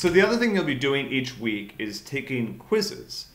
So the other thing you'll be doing each week is taking quizzes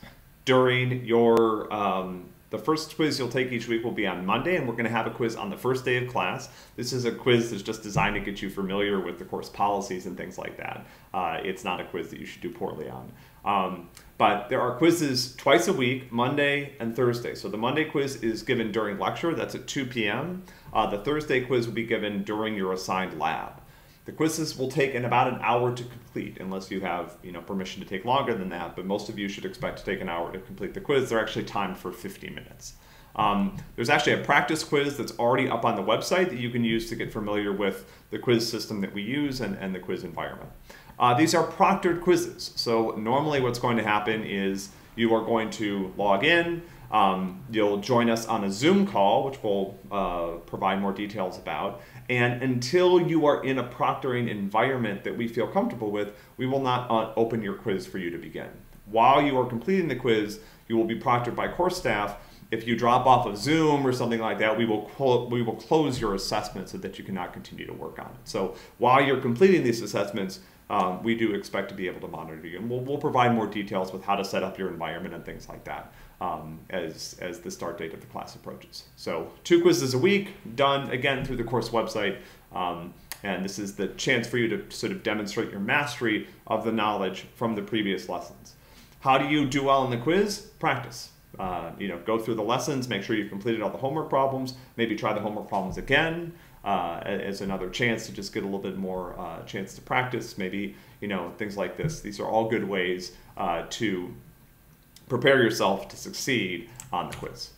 during your um, the first quiz you'll take each week will be on Monday, and we're going to have a quiz on the first day of class. This is a quiz that's just designed to get you familiar with the course policies and things like that. Uh, it's not a quiz that you should do poorly on. Um, but there are quizzes twice a week, Monday and Thursday. So the Monday quiz is given during lecture, that's at 2 p.m. Uh, the Thursday quiz will be given during your assigned lab. The quizzes will take in about an hour to complete, unless you have you know permission to take longer than that. But most of you should expect to take an hour to complete the quiz. They're actually timed for 50 minutes. Um, there's actually a practice quiz that's already up on the website that you can use to get familiar with the quiz system that we use and, and the quiz environment. Uh, these are proctored quizzes. So normally what's going to happen is you are going to log in, um, you'll join us on a Zoom call, which we'll uh, provide more details about. And until you are in a proctoring environment that we feel comfortable with, we will not uh, open your quiz for you to begin. While you are completing the quiz, you will be proctored by course staff. If you drop off of Zoom or something like that, we will, we will close your assessment so that you cannot continue to work on it. So while you're completing these assessments, um, we do expect to be able to monitor you. And we'll, we'll provide more details with how to set up your environment and things like that um, as, as the start date of the class approaches. So two quizzes a week, done again through the course website. Um, and this is the chance for you to sort of demonstrate your mastery of the knowledge from the previous lessons. How do you do well in the quiz? Practice. Uh, you know, go through the lessons, make sure you've completed all the homework problems, maybe try the homework problems again uh, as another chance to just get a little bit more uh, chance to practice, maybe, you know, things like this. These are all good ways uh, to prepare yourself to succeed on the quiz.